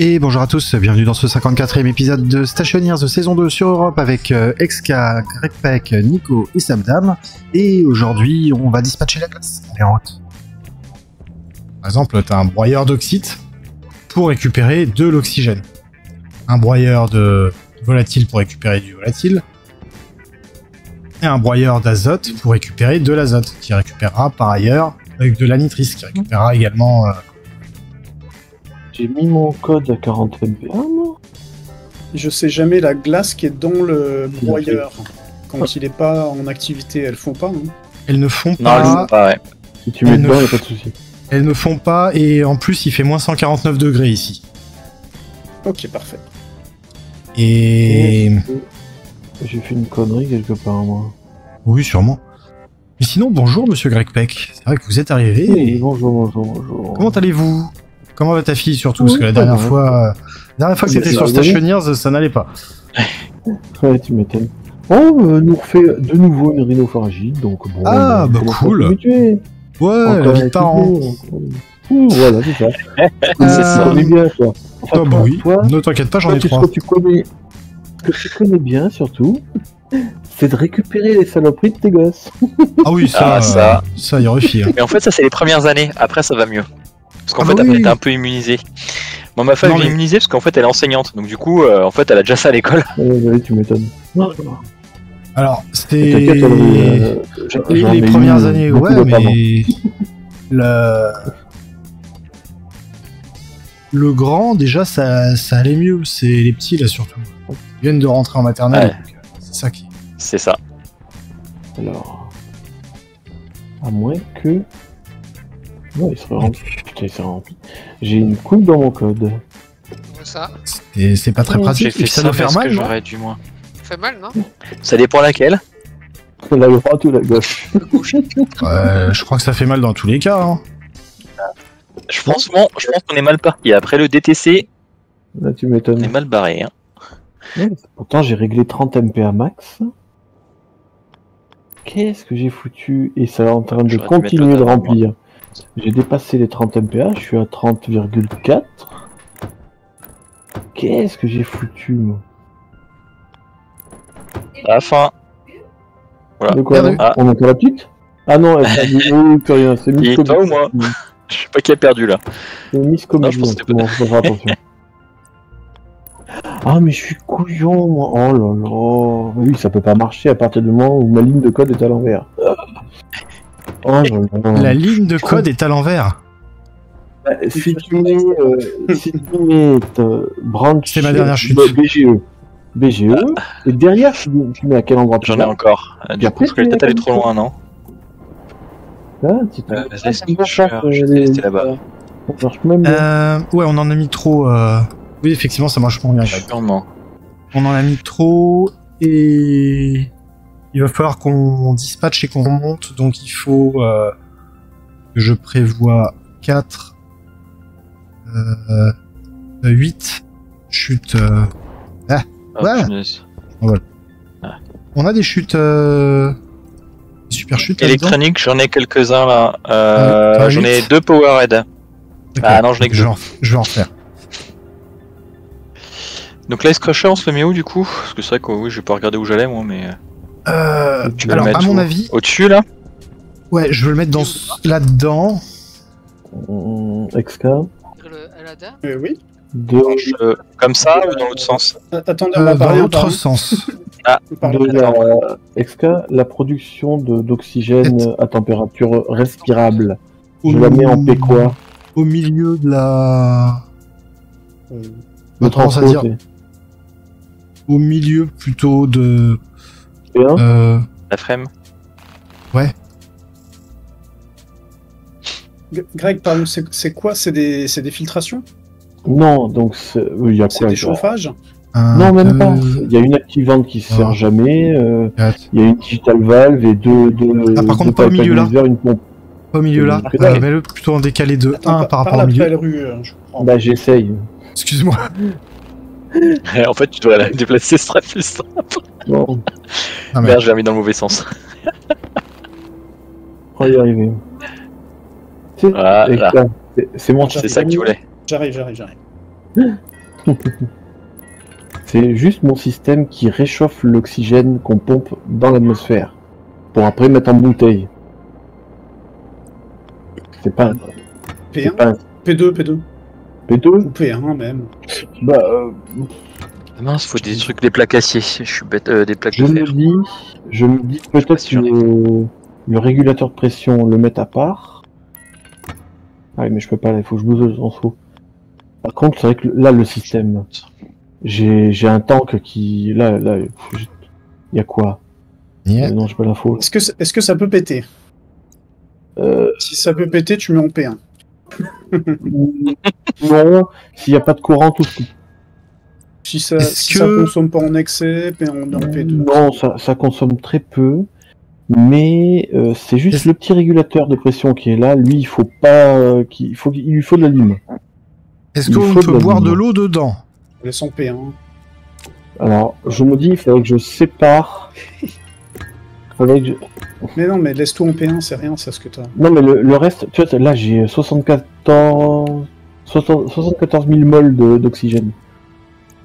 Et bonjour à tous, bienvenue dans ce 54e épisode de Stationeers de saison 2 sur Europe avec euh, Exka, Greg Peck, Nico et Samdam. Et aujourd'hui, on va dispatcher la route. Par exemple, tu as un broyeur d'oxyde pour récupérer de l'oxygène. Un broyeur de volatile pour récupérer du volatile. Et un broyeur d'azote pour récupérer de l'azote, qui récupérera par ailleurs avec de la nitrice, qui récupérera également euh, J'ai mis mon code à 40 MPa, moi. Je sais jamais la glace qui est dans le broyeur. Quand il est pas en activité, elles font pas. hein. Elles ne font Non, pas. elles font pas, ouais. Si tu mets ne dedans, y a f- pas de souci. Elles ne font pas et en plus il fait moins 149 degrés ici. Ok, parfait. Et J'ai fait une connerie quelque part, moi. oui sûrement. Mais sinon bonjour Monsieur Greg Peck. C'est vrai que vous êtes arrivé. Oui, et bonjour, bonjour, bonjour. Comment allez-vous? Comment va ta fille surtout? Parce que la dernière bien. fois, euh, la dernière fois que c'était sur rigolo. Stationeers, ça n'allait pas. Ouais, tu m'étonnes. Oh, euh, nous refait de nouveau une rhinopharyngite, donc bon. Ah, on bah, cool. Ouais, Encore la vie un de parents. petit peu, encore- Ouh, voilà, c'est ça. Euh, C'est ça. Tu connais bien, toi. Enfin, Ah bah toi, oui. toi, Ne t'inquiète pas, j'en ai trois. Ce que tu connais, que tu connais bien, surtout, c'est de récupérer les saloperies de tes gosses. Ah oui, ça, Ah, ça. euh, ça y refie. hein. Mais en fait, ça, c'est les premières années. Après, ça va mieux. Parce qu'en Ah fait, bah oui. t'es un peu immunisé. Bon, ma femme Non, est mais- immunisée parce qu'en fait, elle est enseignante. Donc, du coup, euh, en fait, elle a déjà ça à l'école. Ouais, ouais, tu m'étonnes. Alors, c'était euh, les, premières années, ouais, mais le le grand, déjà, ça, ça allait mieux. C'est les petits là surtout. Ils viennent de rentrer en maternelle. Ouais. euh, c'est ça qui. C'est ça. Alors. À moins que. Non, il serait rempli. Putain, rempli. J'ai une coupe dans mon code. Ça C'est c'est pas très pratique. J'ai fait ça ça doit faire mal. j'aurais dû moins. fait mal, non Ça dépend laquelle. La droite ou la gauche. Ouais, je crois que ça fait mal dans tous les cas. hein. Je pense, bon, je pense qu'on est mal parti. Après le DTC, Là, tu on est m'étonnes. mal barré. Hein. Ouais, pourtant, j'ai réglé 30 MPa max. Qu'est-ce que j'ai foutu? Et ça est en train de continuer de remplir. J'ai dépassé les 30 MPa, je suis à 30,4. Qu'est-ce que j'ai foutu moi À la fin. Voilà. De quoi On entend la petite Ah non, elle a dit oui, plus rien, c'est Et Miss toi ou moi Je sais pas qui a perdu là. C'est Miss Comédie, Non, je pense que donc on va faire attention. Ah mais je suis couillon moi Oh là là Oui ça peut pas marcher à partir du moment où ma ligne de code est à l'envers. Oh La ligne de code est à l'envers. Bah, Si tu mets, euh, si tu mets euh, branch C'est ma dernière chute. bah, BGE BGE et derrière tu, tu mets à quel endroit tu J'en ai encore. Euh, Du coup, après, tu aller mets trop loin, non Ah, tu te- Ah, là-bas. Ça marche même bien. Ouais, on en a mis trop. euh, Oui, effectivement, ça marche pas bien. On en a mis trop et il va falloir qu'on dispatche et qu'on remonte. Donc il faut euh, que je prévois 4, euh, 8 chutes. euh. Oh, Ouais. punaise. On a des chutes. Euh... super chutes Électronique, j'en ai quelques-uns là. Euh, j'en ai deux Powerhead. Ah non, je n'ai que je deux. vais, en... je vais en refaire. Donc l'Ice Crusher, on se le met où du coup? Parce que c'est vrai que oui, je vais pas regarder où j'allais moi, mais. Euh, Tu veux alors, le mettre à mon où avis, Au-dessus là? Ouais, je veux le mettre dans là-dedans. XK Le Alada Euh, oui. de, Euh, Comme ça ou dans l'autre sens? A- Attendez, on Euh, va dans l'autre sens. Parle- de la XK, la production de- d'oxygène à température respirable. Je la mets en P quoi? Au milieu de la. Euh, Bah, tendance à dire au milieu plutôt de. P1 Euh, La frame G- Greg, c'est c'est quoi? C'est des, c'est des filtrations? Non, donc c'est- il y a C'est quoi des chauffages? Un Non, même pas. Il y a une activante qui se sert jamais. euh. Il y a une digital valve et deux. deux Ah, par contre, deux pas au milieu, là. Une pompe. Pas au milieu là. Euh. Mets-le plutôt en décalé de Attends, 1 pa- par rapport au milieu. rue, euh, je. Bah, j'essaye. Excuse-moi. En fait, tu dois la déplacer, ce serait plus simple. Bon, Ah, Merde, j'ai mis dans le mauvais sens. on va y arriver. C'est Voilà. mon C'est ça que tu voulais. J'arrive, j'arrive, j'arrive. C'est juste mon système qui réchauffe l'oxygène qu'on pompe dans l'atmosphère pour après mettre en bouteille. C'est pas, c'est P1 pas un P2, P2 P2 Ou P1 même. Bah, euh, Ah Mince, faut des trucs, des plaques acier. Je suis bête, euh, des plaques je de me fer. dis, je me dis peut-être le, le régulateur de pression le mettre à part. Ah oui, mais je peux pas, là, il faut que je bouge en dessous. Par contre, c'est vrai que là, le système, j'ai j'ai un tank qui, là, là, il y a quoi? Yeah. Euh, Non, j'ai pas l'info. Est-ce que, est-ce que ça peut péter? Euh, Si ça peut péter, tu mets en P1. Non, s'il n'y a pas de courant, tout ce qui Si ça, si que- ça consomme pas en excès, P- on est en P2. Non, ça, ça consomme très peu, mais euh, c'est juste le petit régulateur de pression qui est là. Lui, il faut pas, euh, qu'il faut, il lui faut de la lime. Est-ce qu'on peut de boire de l'eau dedans? Laisse en P1. Alors, je me dis, il faudrait que je sépare. Je- Mais non, mais laisse tout en P1, c'est rien, c'est ce que t'as. Non, mais le, le reste, tu vois, là, j'ai 74, 60 74 000 moles de- d'oxygène.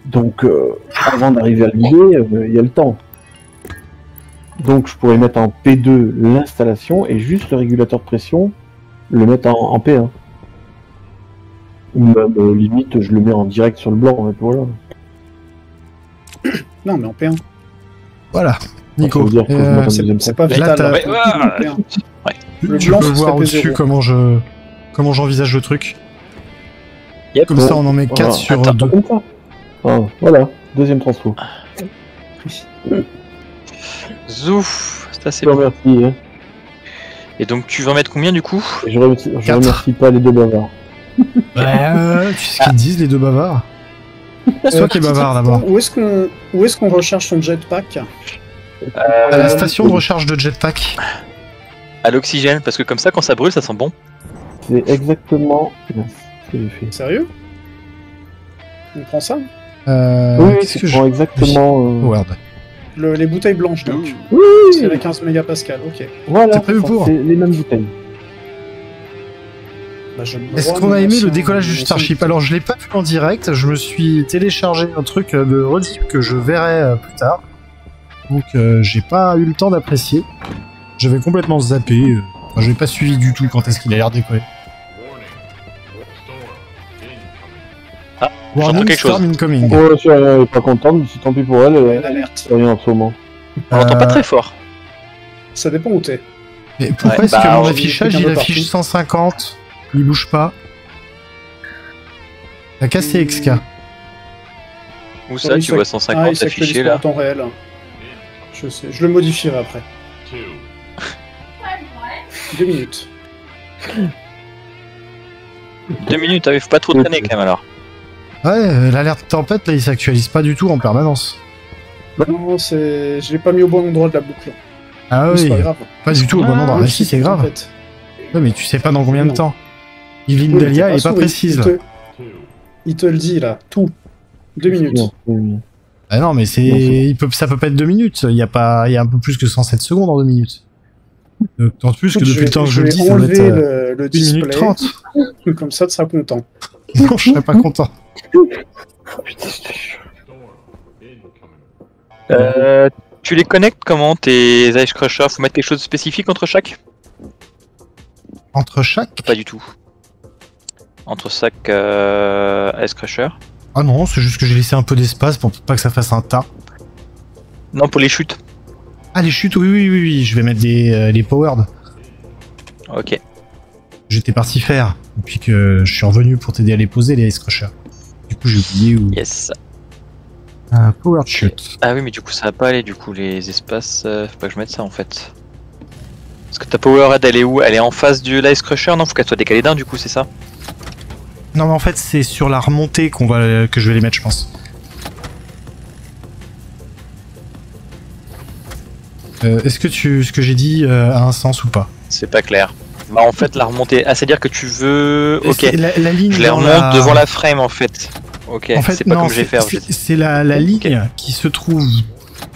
Donc, euh, avant d'arriver à vider, euh, il y a le temps. Donc, je pourrais mettre en P2 l'installation et juste le régulateur de pression, le mettre en, en P1. Ou même, euh, limite, je le mets en direct sur le blanc, et puis voilà. Non, mais en P1. Voilà. Nico, euh, m'attends- C'est deuxième c'est fois. pas Là, vital. t'as- Ouais, tout ouais. en P1. Le tu blanc, peux voir au-dessus P0. comment je comment j'envisage le truc. Yep. Comme ça, on en met 4 Ah, sur attends. 2. Comme ça. Ah, voilà, deuxième transfo. Zouf, ça c'est bon. remercie, hein. Et donc tu veux en mettre combien du coup? Je remercie, je remercie pas les deux bavards. Euh, tu sais ce qu'ils disent, les deux bavards? C'est toi qui es bavard d'abord. Où est-ce qu'on où est-ce qu'on recharge son jetpack? À la station de recharge de jetpack. À l'oxygène, parce que comme ça, quand ça brûle, ça sent bon. C'est exactement ce que j'ai fait. Sérieux? On prend ça? Euh, oui, tu que je... prends exactement. euh, Word. Le- Les bouteilles blanches, donc. Oui, C'est les 15 mégapascales, ok. voilà, C'est pour. c'est les mêmes bouteilles. Bah, Est-ce qu'on a aimé le décollage du Starship Alors je l'ai pas vu en direct, je me suis téléchargé un truc de rediff que je verrai euh, plus tard. Donc euh, j'ai pas eu le temps d'apprécier. J'avais complètement zappé. euh, enfin, je n'ai pas suivi du tout quand est-ce qu'il a l'air décoller. Ah, Warning, j'entends quelque chose. storm incoming. Ouais, si elle est pas contente, c'est tant pis pour elle, elle l'alerte. c'est rien en ce moment. On l'entend pas Euh, très fort. Ça dépend où t'es. Mais pourquoi Ouais, est-ce bah, que mon alors, affichage il affiche partout. 150 Il bouge pas? La cassé XK. Où ça, Oui, tu vois Ah, 150 il s'actualise affiché en là temps réel. Je sais, je le modifierai après. Deux minutes. Deux minutes, faut pas trop traîner quand même alors. Ouais, euh, l'alerte tempête là il s'actualise pas du tout en permanence. Non, c'est. Je l'ai pas mis au bon endroit de la boucle. Ah Mais oui, C'est pas grave. pas du tout au bon endroit. Ah, si, c'est grave. Ouais, mais tu sais pas dans combien de Non. temps. Yveline Oui, Delia est pas souris. précise. Il là. te... il te le dit là, tout. Deux minutes. Oui, oui. Ah non, mais c'est, il peut, ça peut pas être deux minutes. Il y a pas, il y a un peu plus que 107 secondes en deux minutes. Euh, Tant plus que depuis vais- le temps que je le dis, ça doit être euh, le, le 1 display. minute 30. Comme ça, tu seras content. Non, je serais pas content. Euh, tu les connectes comment tes Ice Crusher? Faut mettre quelque chose de spécifique entre chaque? Entre chaque? Pas du tout. Entre chaque euh, Ice Crusher Ah non, c'est juste que j'ai laissé un peu d'espace pour pas que ça fasse un tas. Non, pour les chutes. Ah, les chutes, oui, oui, oui, oui. Je vais mettre des, euh, les powered. Ok. J'étais parti faire. Et puis que je suis revenu pour t'aider à les poser, les Ice Crushers. Du coup, j'ai oublié où. Yes. Un powered shoot. Ah oui, mais du coup, ça va pas aller, du coup, les espaces. euh, faut pas que je mette ça en fait. Parce que ta Powerhead, elle est où? Elle est en face du Ice Crusher Non, faut qu'elle soit décalée d'un, du coup, c'est ça? Non, mais en fait, c'est sur la remontée qu'on va, que je vais les mettre, je pense. Euh, Est-ce que tu, ce que j'ai dit euh, a un sens ou pas? C'est pas clair. Bah, en fait, la remontée. Ah, c'est-à-dire que tu veux. Ok. C'est La, la ligne Je les remonte la- devant la frame en fait. Ok, En fait, c'est pas non, comme j'ai c'est- fait. c'est- C'est la, la ligne qui se trouve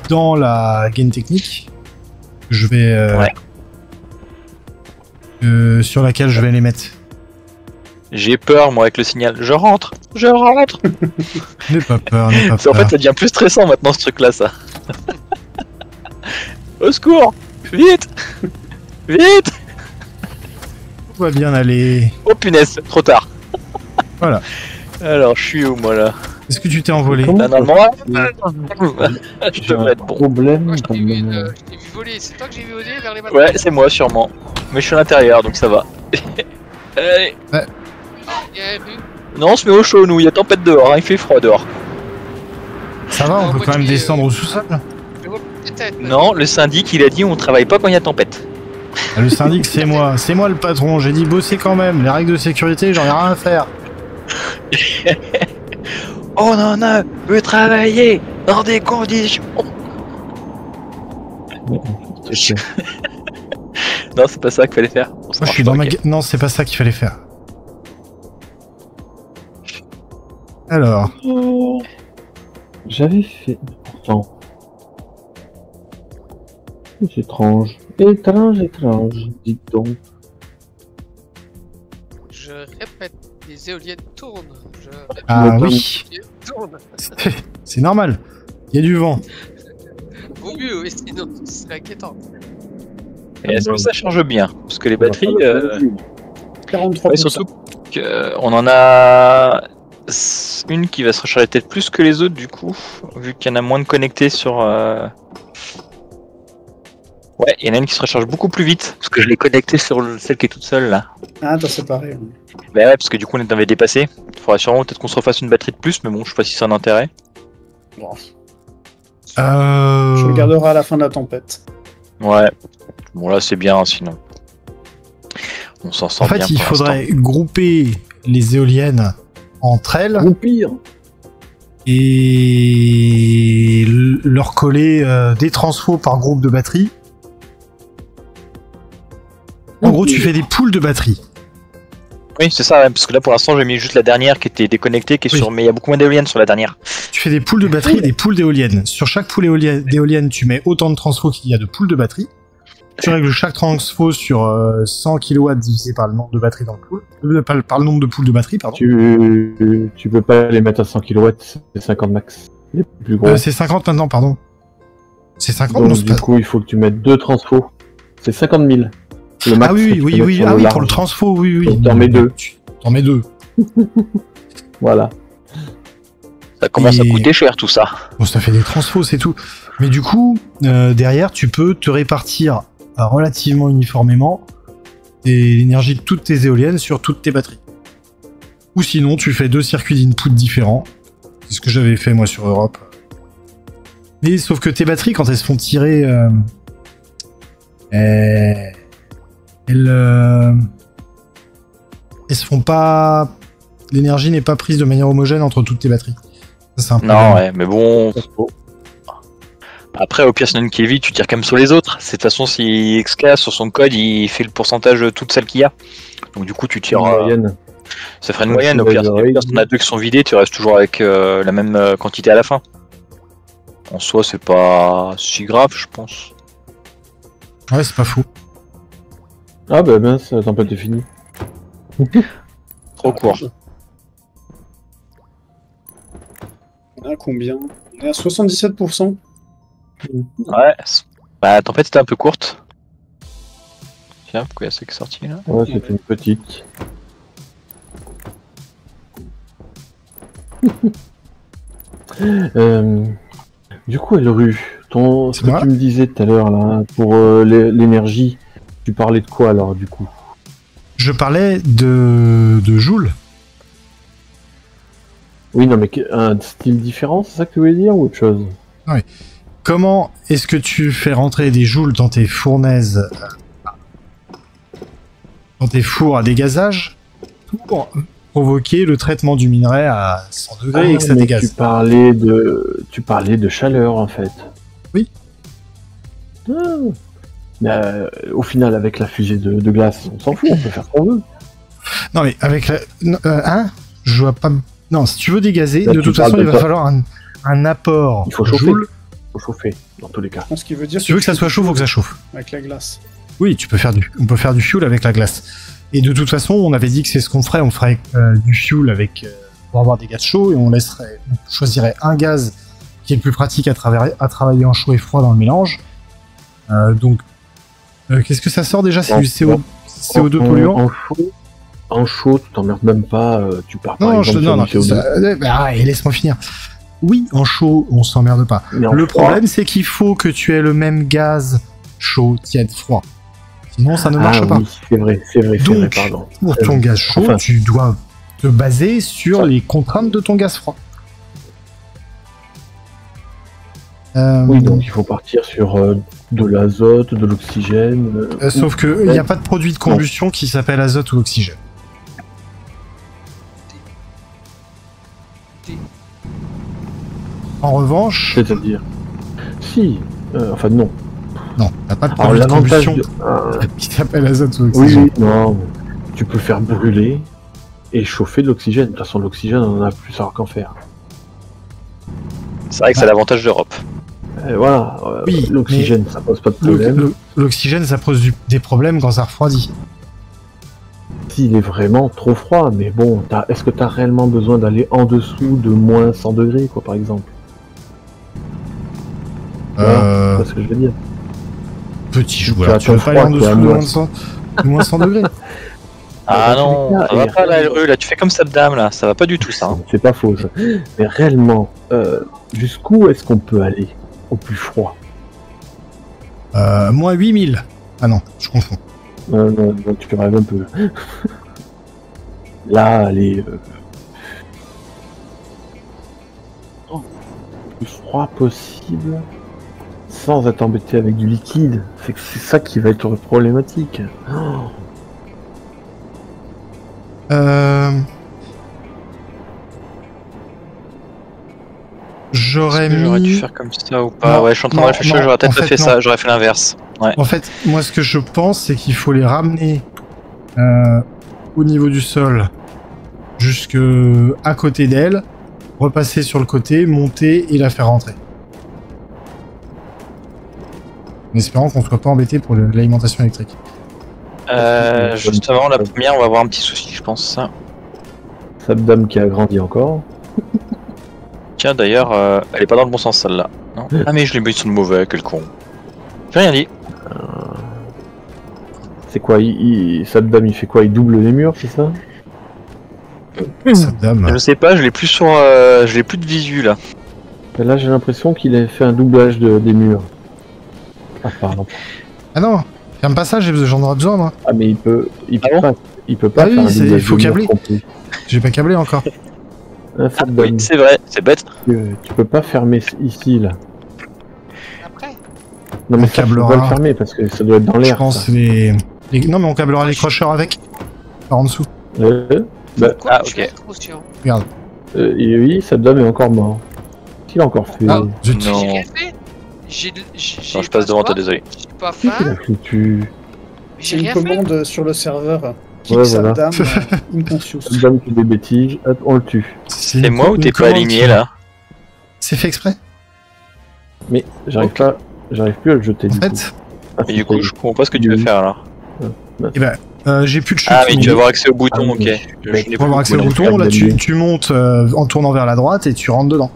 dans la gain technique. que Je vais. euh, Ouais. sur laquelle je vais les mettre. J'ai peur, moi, avec le signal. Je rentre, je rentre. N'aie pas peur, n'aie pas C'est- en fait, ça devient plus stressant maintenant, ce truc-là, ça. Au secours Vite Vite Tout va bien aller. Oh punaise, trop tard. Voilà. Alors, je suis où, moi, là? Est-ce que tu t'es envolé? Là, normalement, je devrais être bon. problème. Je t'ai vu, comme, euh, je t'ai vu voler. C'est toi que j'ai vu voler vers les bateaux Ouais, c'est moi, sûrement. Mais je suis à l'intérieur, donc ça va. Allez. Non, on se met au chaud, nous. Il y a tempête dehors, hein, il fait froid dehors. Ça va, on peut quand même descendre au sous-sol. Vois peut-être. Non, le syndic, il a dit on travaille pas quand il y a tempête. Ah, Le syndic, c'est moi. C'est moi le patron. J'ai dit bosser quand même. Les règles de sécurité, j'en ai rien à faire. On en a veut travailler dans des conditions. Non, c'est pas ça qu'il fallait faire. Moi, je suis dans ma... Non, c'est pas ça qu'il fallait faire. Alors, J'avais fait. Pourtant. C'est étrange. Étrange, étrange. Dites donc. Je répète, les éoliennes tournent. Je répète, ah oui, les éoliennes tournent. c'est- c'est normal. Il y a du vent. Vaut mieux, oui, sinon ce serait inquiétant. Et Est-ce que ça charge bien? Parce que les batteries, euh, 43%. ouais, surtout qu'on en a une qui va se recharger peut-être plus que les autres du coup, vu qu'il y en a moins de connectés sur. euh, Ouais, il y en a une qui se recharge beaucoup plus vite, parce que je l'ai connectée sur le- celle qui est toute seule là. Ah, t'as séparé. ouais. Bah ouais, parce que du coup on avait dépassé. Il faudra sûrement peut-être qu'on se refasse une batterie de plus, mais bon, je sais pas si c'est un intérêt. Bon, Euh... Je le garderai à la fin de la tempête. Ouais. Bon là c'est bien sinon. On s'en sort En fait, bien il faudrait grouper les éoliennes entre elles Ou pire. et leur coller euh, des transfos par groupe de batterie. En gros, tu fais des poules de batterie. Oui, c'est ça, parce que là pour l'instant j'ai mis juste la dernière qui était déconnectée, qui est Oui. sur. Mais il y a beaucoup moins d'éoliennes sur la dernière. Tu fais des poules de batterie et des poules d'éoliennes. Sur chaque poule éolienne- d'éolienne, tu mets autant de transfo qu'il y a de poules de batterie. Tu règles chaque transfo sur euh, 100 kW divisé par le nombre de batteries dans le pool. Euh, par, par le nombre de poules de batterie, pardon. Tu, tu peux pas les mettre à 100 kW, c'est 50 max. Les plus gros. Euh, c'est 50 maintenant, pardon. C'est 50 Donc, non, du pas- coup, il faut que tu mettes deux transfos. C'est 50 000. Le max Ah oui, oui, oui, ah oui, large. pour le transfo, oui, oui. T'en mets deux. T'en mets deux. Voilà. Ça commence à coûter cher tout ça. Bon, ça fait des transfos, c'est tout. Mais du coup, euh, derrière, tu peux te répartir euh, relativement uniformément et l'énergie de toutes tes éoliennes sur toutes tes batteries. Ou sinon, tu fais deux circuits d'input différents. C'est ce que j'avais fait moi sur Europe. Mais sauf que tes batteries, quand elles se font tirer, euh, elles, elles, euh, elles se font pas. L'énergie n'est pas prise de manière homogène entre toutes tes batteries. Ça, c'est un Non, ouais, mais bon. Après, au une vide, tu tires quand même sur les autres. C'est de toute façon, si XK sur son code, il fait le pourcentage de toutes celles qu'il y a. Donc, du coup, tu tires. En euh, moyenne. ça ferait une Ouais, moyenne. Au pire, si les on a deux qui sont vidés, tu restes toujours avec euh, la même euh, quantité à la fin. En soi, c'est pas si grave, je pense. Ouais, c'est pas fou. Ah bah mince, la tempête est finie. Trop court. On est à combien? On est à 77%. Ouais. Bah, la tempête était un peu courte. Tiens, pourquoi il y a ça qui est sorti là Ouais, c'est une petite. Euh, du coup, elle rue. Ton, ce que moi tu me disais tout à l'heure là, pour euh, l'é- l'énergie, tu parlais de quoi alors du coup? Je parlais de, de Joule. Oui, non, mais un style différent, c'est ça que tu voulais dire ou autre chose? Comment est-ce que tu fais rentrer des joules dans tes fournaises, euh, dans tes fours à dégazage, pour provoquer le traitement du minerai à 100 degrés et que ça Ah, dégaze tu parlais de, tu parlais de chaleur en fait. Oui. Ah. Mais, euh, au final, avec la fusée de, de glace, on s'en fout, on peut faire ce qu'on veut. Non mais avec la... euh, hein? Je vois pas... Non, si tu veux dégazer, Là, de toute façon, il va falloir un, un apport Il faut chauffer. Joule. Faut chauffer, dans tous les cas. Je pense qu'il veut dire Si tu veux que ça soit chaud, faut que ça chauffe. avec la glace. Oui, tu peux faire du, on peut faire du fuel avec la glace. Et de toute façon, on avait dit que c'est ce qu'on ferait. On ferait euh, du fuel avec euh, pour avoir des gaz chauds et on laisserait, on choisirait un gaz qui est le plus pratique à, travers- à travailler en chaud et froid dans le mélange. Euh, donc, euh, qu'est-ce que ça sort déjà? C'est En- du CO, CO2 en, polluant? En chaud, en chaud, tu t'emmerdes même pas. tu pars par Non, je, non, non, CO2. ça- bah, ah, et laisse-moi finir. Oui, en chaud, on s'emmerde pas. Le problème, c'est qu'il faut que tu aies le même gaz chaud, tiède, froid. Sinon, ça ne marche ah, pas. Oui, c'est vrai, c'est vrai, Donc, vrai, pardon. Pour ton Euh, gaz chaud, enfin. tu dois te baser sur les contraintes de ton gaz froid. Euh, Oui, donc il faut partir sur euh, de l'azote, de l'oxygène. euh, sauf que il n'y a pas de produit de combustion qui s'appelle azote ou oxygène. En revanche, C'est-à-dire. Si, euh, enfin non. non, t'as pas de Alors l'avantage combustion de. euh, qui s'appelle azote ou oui, oxygène. oui, non. Tu peux faire brûler et chauffer de l'oxygène. De toute façon, l'oxygène, on en a plus savoir qu'en faire. C'est vrai que c'est l'avantage d'Europe. Et voilà, euh, Oui, l'oxygène, ça pose pas de problème. L'oxygène, ça pose du- des problèmes quand ça refroidit. S'il est vraiment trop froid, mais bon, t'as- est-ce que tu as réellement besoin d'aller en dessous de moins 100 degrés, quoi, par exemple? Voilà, Euh, C'est ce que je veux dire. petit joueur, tu ton pas aller en dessous de moins moins 100, de moins 100 degrés Ah tous non, ça va pas la là, tu fais comme Sabdam là, ça va pas du tout ça. hein. C'est pas faux, ça. Mais réellement, euh, jusqu'où est-ce qu'on peut aller au plus froid? Euh, Moins 8000. Ah non, je confonds. non, non, non, tu rêves un peu. Là, aller euh, oh, le plus froid possible, sans être embêté avec du liquide. C'est que c'est ça qui va être problématique. Oh, Euh... J'aurais dû faire comme ça ou pas Non, Ouais, je suis en train non, de réfléchir, j'aurais peut-être en fait, ça, j'aurais fait l'inverse. Ouais. En fait, moi, ce que je pense, c'est qu'il faut les ramener euh, au niveau du sol, jusque à côté d'elle, repasser sur le côté, monter et la faire rentrer. En espérant qu'on soit pas embêté pour l'alimentation électrique. Euh, justement, la première, on va avoir un petit souci, je pense. Sabdam qui a grandi encore. Tiens, d'ailleurs, euh, elle est pas dans le bon sens celle-là. Non Ah, mais je l'ai mis sur le mauvais, quel con. J'ai rien dit. C'est quoi il, il- Sabdam il fait quoi? Il double les murs, c'est ça? Cette dame. Je sais pas, je l'ai plus sur. euh, je l'ai plus de visu là. Et Là j'ai l'impression qu'il a fait un doublage de, des murs. Ah pardon. Ah non, ferme pas ça, j'ai besoin- j'en aurai besoin, moi. Ah mais il peut, il peut Ah pas, il peut pas Ah oui, faire il faut câbler. J'ai pas câblé encore. Ah, Oui, c'est vrai, c'est bête. tu, tu peux pas fermer ici là. Après, Non On mais ça, faut câblera. pas le fermer parce que ça doit être dans Je l'air. pense ça. les... les- Non, mais on câblera les crocheurs avec. Par en dessous. Euh, bah, quoi, ah, je ok. conscient. euh, et oui, Sabdam est encore mort. Qu'est-ce qu'il a encore fait Ah, je Non. J'ai Non, je passe pas devant toi, désolé. J'ai pas faim. J'ai J'ai une rien fait. commande sur le serveur. Kick Ouais, voilà. Saddam, euh, Inconscious. Sabdam fait des bêtises, hop, on le tue. C'est moi ou t'es pas aligné là C'est fait exprès. Mais j'arrive Ok. pas, j'arrive plus à le jeter En du coup. fait, Ah, du coup, je comprends pas ce que tu veux faire alors. eh ben, euh, j'ai plus de chute. Ah, mais tu vas avoir accès au bouton, Ah, ok. n'ai pour avoir accès au Voilà, bouton, là tu, tu montes euh, en tournant vers la droite et tu rentres dedans.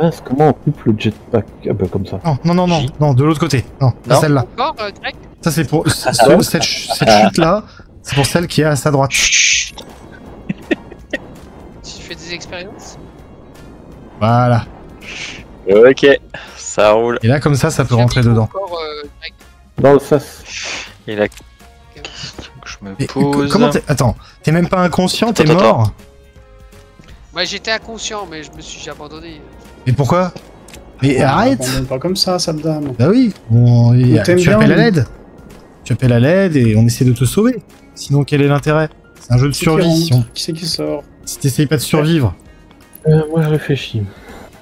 Mince, comment on coupe le jetpack Ah bah comme ça. Non, non, non, non, J. non, de l'autre côté. Non, pas Non. celle-là. Encore, euh, Ça c'est pour ce- ce- cette, ch- cette chute là, c'est pour celle qui est à sa droite. Tu fais des expériences? Voilà. Ok, ça roule. Et là comme ça, ça peut rentrer dedans. Encore, euh. Dans le sas. Et là, je me Mais, pose. comment t'es Attends, t'es même pas inconscient, t'es Attends, attends. mort. Moi j'étais inconscient, mais je me suis j'ai abandonné. Mais pourquoi Mais On arrête pas comme ça, Saddam. Bah oui, on- a- tu bien, appelles à l'aide. Tu appelles à l'aide et on essaie de te sauver. Sinon, quel est l'intérêt C'est un jeu de Qui qui survie. Si, on- rentre Qui c'est qui sort si t'essayes pas de survivre, Euh, moi je réfléchis.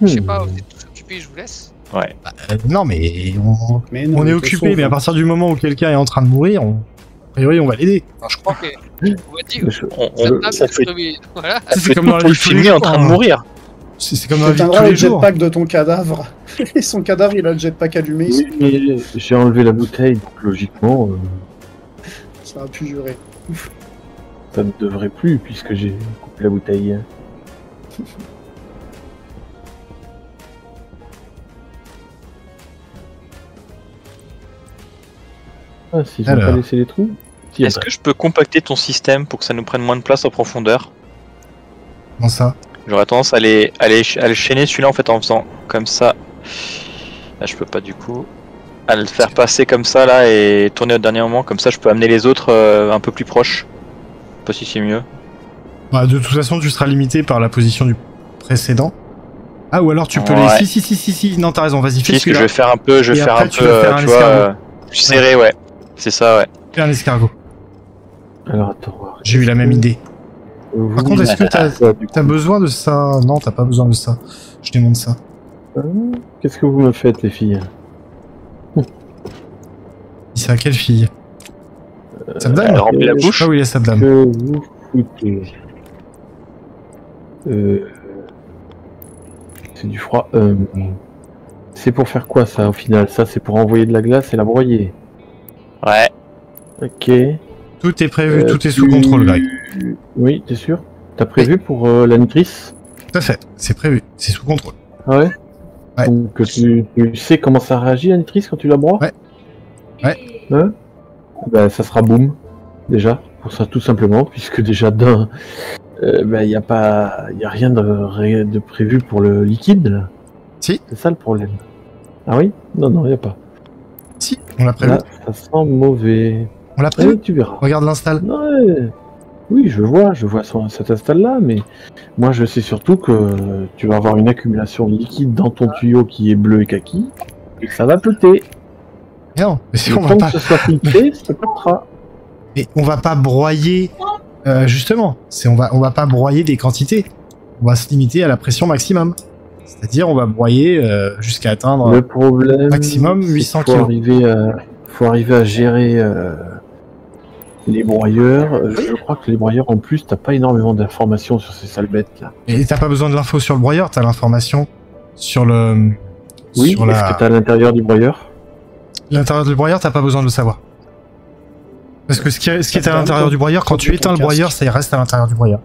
Je sais Hmm. pas, vous êtes tous occupés, je vous laisse. Ouais. euh, non mais on, Mais non, on est occupé. Mais à partir du moment où quelqu'un est en train de mourir, on, a priori, on va l'aider. Enfin, je crois. Ok. On va dire. Je- On, ça fait. Voilà. C'est comme dans la en train de hein. mourir. C'est comme les le jetpack de ton cadavre. Et son cadavre, il a le jetpack allumé. Oui, mais j'ai enlevé la bouteille, donc logiquement. euh, Ça a pu durer. Ça ne devrait plus puisque j'ai coupé la bouteille. Ah, si j'ai Alors. pas laissé les trous Si, Est-ce que je peux compacter ton système pour que ça nous prenne moins de place en profondeur? Comment ça? J'aurais tendance à aller, à aller, à le chaîner celui-là en fait en faisant comme ça. Là je peux pas du coup. À le faire passer comme ça là et tourner au dernier moment, comme ça je peux amener les autres euh, un peu plus proches. Je sais Pas si c'est mieux. Bah, De toute façon, tu seras limité par la position du précédent. Ah, ou alors tu peux Ouais. les. Si, si, si, si, si. Non, t'as raison, vas-y, fais Si, ce que je celui-là. vais faire un peu, je vais faire après, un tu peu, vas faire euh, un tu vois, euh, serré, ouais. C'est ça, ouais. Fais un escargot. Alors attends. J'ai eu la même idée. Vous- Par contre, est-ce que t'as as besoin de ça? Non, t'as pas besoin de ça. Je démonte ça. hein, Qu'est-ce que vous me faites, les filles? C'est à quelle fille? Sabdam Elle remplit la euh, Je sais bouche. pas où il est Sabdam. Que vous foutez Euh, C'est du froid. Euh, C'est pour faire quoi ça au final? Ça c'est pour envoyer de la glace et la broyer. Ouais. Ok. Tout est prévu, Euh, tout est sous tu- contrôle, Greg. Oui, t'es sûr? T'as prévu pour euh, la nitrice Tout à fait, c'est prévu, c'est sous contrôle. Ah ouais? Ouais. Donc tu, tu sais comment ça réagit la nitrice quand tu la broies? Ouais. Ouais. Hein? Ben ça sera boum, déjà, pour ça tout simplement, puisque déjà d'un, euh, ben y a pas, y a rien de, ré- de prévu pour le liquide là. Si. C'est ça le problème. Ah oui? Non non y a pas. Si, on l'a prévu. Là ça sent mauvais. On l'a. Oui tu verras. Regarde l'install. Ouais. Oui, je vois, je vois cet install-là, mais moi je sais surtout que tu vas avoir une accumulation de liquide dans ton tuyau qui est bleu et kaki, et que ça va péter. Non, mais si on va temps pas, que ce soit filtré, ça pétera. mais on va pas broyer. euh, justement, c'est on va on va pas broyer des quantités. On va se limiter à la pression maximum. C'est-à-dire, on va broyer euh, jusqu'à atteindre. Le problème, Maximum c'est qu'il 800 faut kilos. Arriver à, faut arriver à gérer euh, les broyeurs. Euh, Je crois que les broyeurs, en plus, t'as pas énormément d'informations sur ces sales bêtes là. Et t'as pas besoin de l'info sur le broyeur, t'as l'information sur le. Oui, sur est-ce la- que t'as à l'intérieur du broyeur? L'intérieur du broyeur, t'as pas besoin de le savoir. Parce que ce qui, est- ce qui est à l'intérieur du broyeur, quand tu éteins le broyeur, ça reste à l'intérieur du broyeur.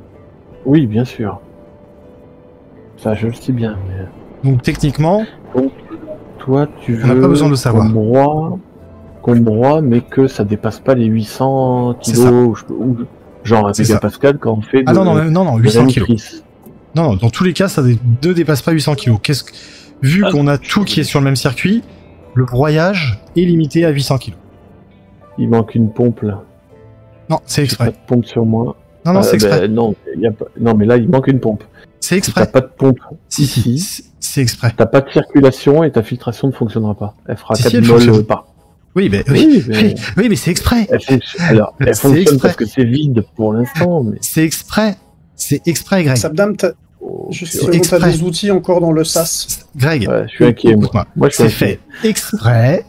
Oui, bien sûr. Ça, je le sais bien. Mais... Donc techniquement, Toi, tu veux On n'a pas besoin de le savoir. broie, qu'on broie, mais que ça dépasse pas les 800 C'est kilos, ou, je- ou- genre un mégapascal quand on fait de, ah non non non non de 800 la kilos. Non non, dans tous les cas, ça ne dépasse pas 800 kilos. Qu'est-ce que vu Ah, qu'on a tout qui est sur le même circuit, le broyage est limité à 800 kilos. Il manque une pompe là. Non, c'est pas exprès. de pompe sur moi. Non non, Euh, c'est exprès. ben, non, y a pas... non, mais là il manque une pompe. C'est Si t'as exprès. pas de pompe, Si si, ici, c'est- exprès. t'as pas de circulation et ta filtration ne fonctionnera pas. Elle fera Si, 4 si, elle moles fonctionne. Oui, mais oui, Oui, mais... oui, oui, mais c'est exprès. Elle fait- Alors, elle fonctionne exprès. parce que c'est vide pour l'instant, mais. C'est exprès. C'est exprès, Greg. Sabdam, Oh, une seconde, t'as exprès. des outils encore dans le SAS? Greg, Ouais, je suis inquiet, moi. Moi, je C'est fait exprès,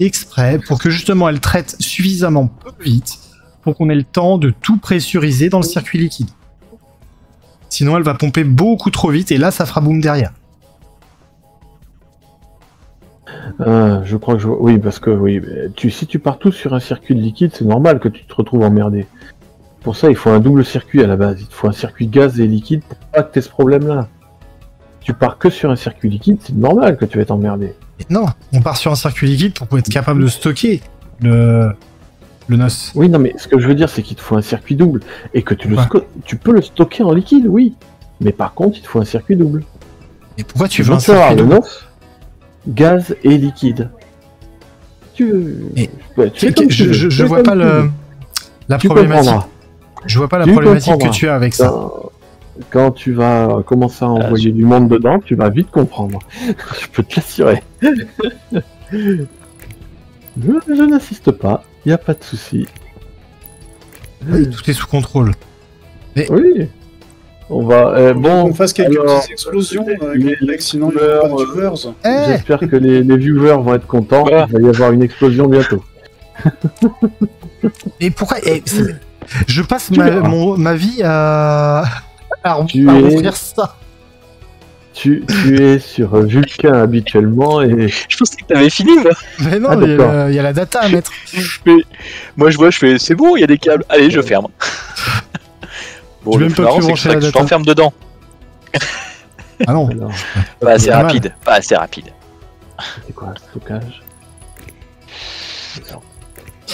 exprès, pour que justement elle traite suffisamment peu vite pour qu'on ait le temps de tout pressuriser dans le circuit liquide. Sinon, elle va pomper beaucoup trop vite et là, ça fera boum derrière. Ah, je crois que je vois- Oui, parce que oui, mais tu, si tu pars tous sur un circuit de liquide, c'est normal que tu te retrouves emmerdé. Pour ça, il faut un double circuit à la base. Il te faut un circuit gaz et liquide pour pas que tu aies ce problème-là. Tu pars que sur un circuit liquide, c'est normal que tu vas être emmerdé. Non, on part sur un circuit liquide pour être capable de stocker le, le NOS. Oui, non, mais ce que je veux dire, c'est qu'il te faut un circuit double. Et que tu, le Ouais. tu peux le stocker en liquide, oui. Mais par contre, il te faut un circuit double. Et pourquoi tu veux un circuit le double NOS, gaz et liquide. Tu. Et- Ouais, je, tu vois pas le, la Tu problématique. Je vois pas la Tu problématique que tu as avec ça. Quand, quand tu vas commencer à Ah, envoyer du monde dedans, tu vas vite comprendre. je peux te l'assurer. je je n'insiste pas, il n'y a pas de souci. Oui, tout est sous contrôle. Oui. On va. euh, Bon, qu'on fasse quelques alors, petites explosions, euh, les- Greg, sinon il n'y aura pas de viewers, viewers. Eh j'espère que les, les viewers vont être contents. Voilà. Il va y avoir une explosion bientôt. Et pourquoi eh, Je passe ma, mon- ma vie à, à, Tu à es- ça. tu, tu es sur Vulcain habituellement et Je pensais que t'avais fini, moi. Mais non, Ah, il y a la- il y, a la data à mettre. Mais moi, je vois, je fais, c'est bon, il y a des câbles. Allez, je ferme. Bon, le même plus pas marrant, pu c'est que brancher c'est la que je t'enferme dedans. Ah non. alors Pas assez mal. rapide. Pas assez rapide. c'est quoi stockage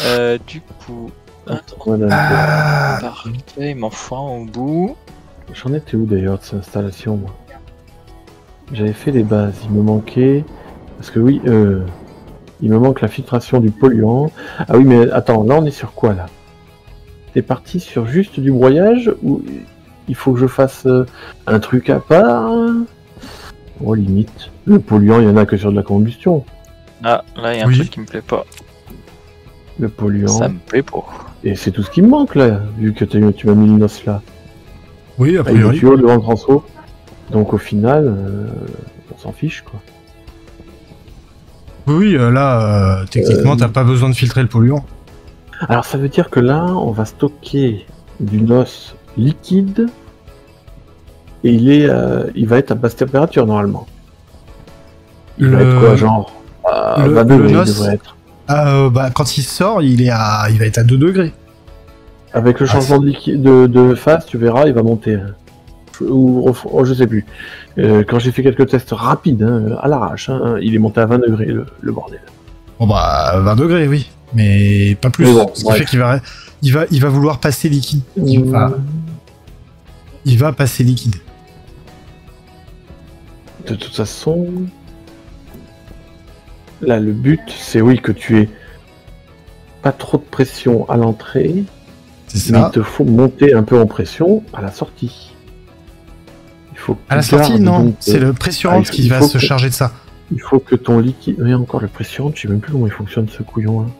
Euh, du coup, Voilà. Ah, parfait, mon foin au bout. J'en étais où d'ailleurs de cette installation moi? J'avais fait les bases, il me manquait. Parce que oui, euh, il me manque la filtration du polluant. Ah oui, mais attends, là on est sur quoi là? T'es parti sur juste du broyage ou il faut que je fasse euh, un truc à part? Oh limite. Le polluant, il y en a que sur de la combustion. Ah, là, il y a un Oui. truc qui me plaît pas. Le polluant. Ça me plaît pas. Et c'est tout ce qui me manque là, vu que tu m'as mis le noce là. oui, a le priori. tuyau devant le transo. Donc au final, euh, on s'en fiche quoi. Oui, euh, là, euh, techniquement, t'as pas besoin de filtrer le polluant. Alors ça veut dire que là, on va stocker du NOS liquide et il est, euh, il va être à basse température normalement. Il va être quoi, genre à le- 20 degrés, le il devrait être. Euh, bah, quand il sort, il, est à... il va être à 2 degrés. Avec le Ah, changement de, liquide, de, de phase, tu verras, il va monter. hein. Ou oh, je sais plus. Euh, quand j'ai fait quelques tests rapides, hein, à l'arrache, hein, il est monté à 20 degrés le, le bordel. Bon, bah, 20 degrés, oui. Mais pas plus. Mais bon, Ce qui fait qu'il va... Il va, il va vouloir passer liquide. Il va, Mmh. il va passer liquide. De toute façon, là le but c'est oui que tu aies pas trop de pression à l'entrée, C'est mais il te faut monter un peu en pression à la sortie. Il faut que À la sortie, non. C'est euh, le pressurant ah, qui va se que- charger de ça. Il faut que ton liquide. Mais encore le pressurant, je sais même plus comment il fonctionne ce couillon. Hein.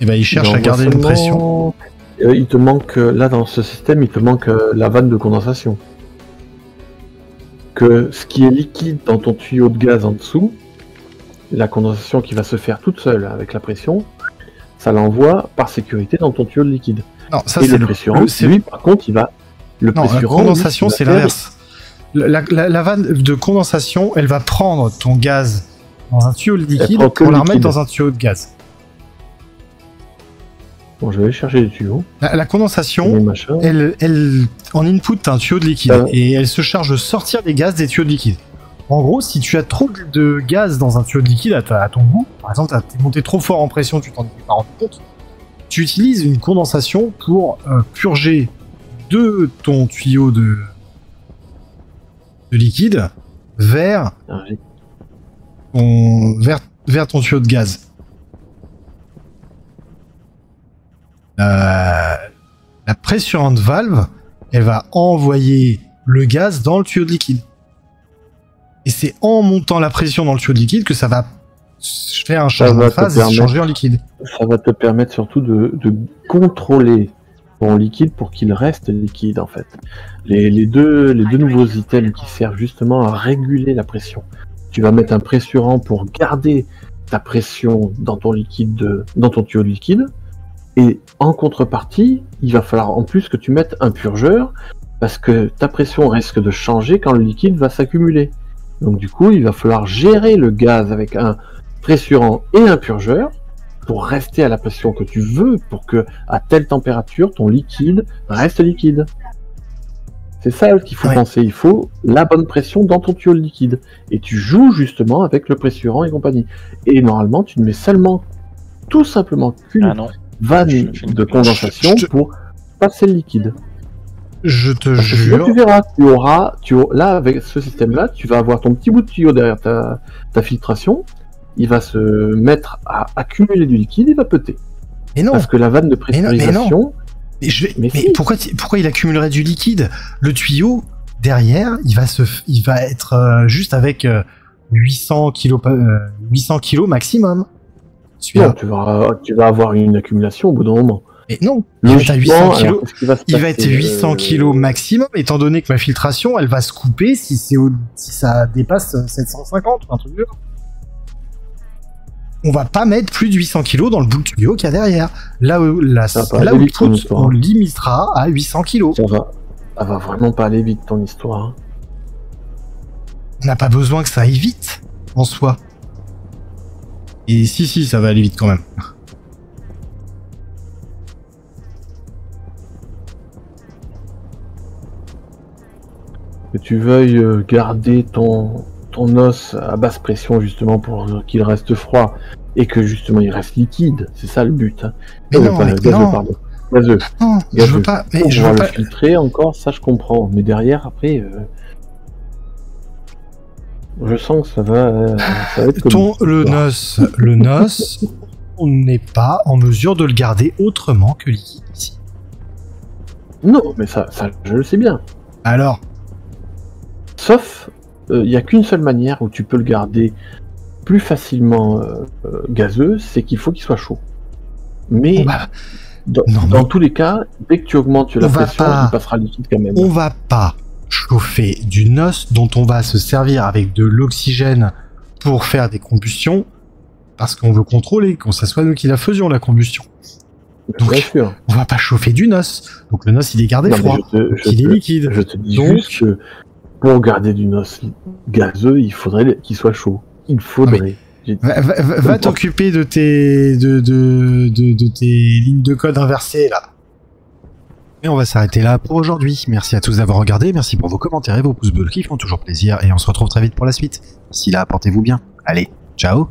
Et bah, il cherche à garder une pression. Euh, il te manque euh, là dans ce système, il te manque euh, la vanne de condensation. Que ce qui est liquide dans ton tuyau de gaz en dessous, la condensation qui va se faire toute seule avec la pression, ça l'envoie par sécurité dans ton tuyau de liquide. Non, ça, c'est le le, pressurant, le- lui, par contre, il va. Le Non, la condensation, c'est l'inverse. La, la- la vanne de condensation, elle va prendre ton gaz dans un tuyau de liquide pour la remettre dans un tuyau de gaz. Bon, je vais aller chercher les tuyaux. La, condensation, elle, elle, en input, t'as un tuyau de liquide Ah. et elle se charge de sortir des gaz des tuyaux de liquide. En gros, si tu as trop de gaz dans un tuyau de liquide à, ta- à ton goût, par exemple, t'es monté trop fort en pression, tu t'en es pas rendu compte, tu utilises une condensation pour euh, purger de ton tuyau de, de liquide vers Ah, j'ai- ton, vers, vers ton tuyau de gaz. Euh, la pressurante valve, elle va envoyer le gaz dans le tuyau de liquide. Et c'est en montant la pression dans le tuyau de liquide que ça va faire un changement de phase et changer en liquide. Ça va te permettre surtout de, de contrôler ton liquide pour qu'il reste liquide en fait. Les, les deux, les deux nouveaux items qui servent justement à réguler la pression. Tu vas mettre un pressurant pour garder ta pression dans ton liquide, de- dans ton tuyau de liquide. Et en contrepartie, il va falloir en plus que tu mettes un purgeur parce que ta pression risque de changer quand le liquide va s'accumuler. Donc du coup, il va falloir gérer le gaz avec un pressurant et un purgeur pour rester à la pression que tu veux pour que à telle température ton liquide reste liquide. C'est ça qu'il faut Ouais. penser. Il faut la bonne pression dans ton tuyau de liquide. Et tu joues justement avec le pressurant et compagnie. Et normalement, tu ne mets seulement tout simplement qu'une Ah. Vanne de condensation je te- pour passer le liquide. Je te Parce que sinon, jure. tu verras, tu auras, tu auras- là avec ce système-là, tu vas avoir ton petit bout de tuyau derrière ta, ta filtration. Il va se mettre à accumuler du liquide, il va péter. Mais non, Parce que la vanne de Mais non, mais non. pressurisation, mais, je vais- Mais mais si. pourquoi, tu- pourquoi il accumulerait du liquide? Le tuyau, derrière, il va, se, il va être euh, juste avec euh, 800 kilos, pa- euh, 800 kilos maximum. Non, tu vas, tu vas avoir une accumulation au bout d'un moment. Mais non, il va être à 800 Logiquement, kilos. alors, qu'est-ce qui va se Il va passer, être 800 euh, kilos maximum, étant donné que ma filtration, elle va se couper si, au- si ça dépasse 750 ou un truc. On va pas mettre plus de 800 kilos dans le bout de tuyau qu'il y a derrière. Là où, la, là où tout, histoire. on limitera à 800 kilos. Ça va, ça va vraiment pas aller vite ton histoire. hein. On n'a pas besoin que ça aille vite, en soi. Et si, si, ça va aller vite quand même. Que tu veuilles euh, garder ton, ton os à basse pression justement pour qu'il reste froid et que justement il reste liquide, c'est ça le but. hein. Mais non, pas mais gazeux, non. pardon. Gazeux. Non, je veux pas. Mais je veux le pas. filtrer encore, ça je comprends. Mais derrière, après, euh, je sens que ça va, euh, ça va être comme Ton, le nos, on n'est pas en mesure de le garder autrement que liquide ici. Non, mais ça, ça, je le sais bien. Alors, Sauf, il n'y a qu'une seule manière où tu peux le garder plus facilement euh, euh, gazeux, c'est qu'il faut qu'il soit chaud. Mais dans, non, dans mais- tous les cas, dès que tu augmentes la pression, pas- il passera liquide quand même. on va pas chauffer du nos dont on va se servir avec de l'oxygène pour faire des combustions parce qu'on veut contrôler, qu'on soit nous qui la faisions la combustion. donc- Bien sûr. On va pas chauffer du nos. Donc le nos il est gardé Non, froid. te- donc il est liquide. Je te dis Donc- juste que pour garder du os gazeux, il faudrait qu'il soit chaud. Il faudrait. Va, va- va- va t'occuper de tes de, de, de, de tes lignes de code inversées là. Et on va s'arrêter là pour aujourd'hui. Merci à tous d'avoir regardé, merci pour vos commentaires et vos pouces bleus qui font toujours plaisir et on se retrouve très vite pour la suite. D'ici là, portez-vous bien. Allez, ciao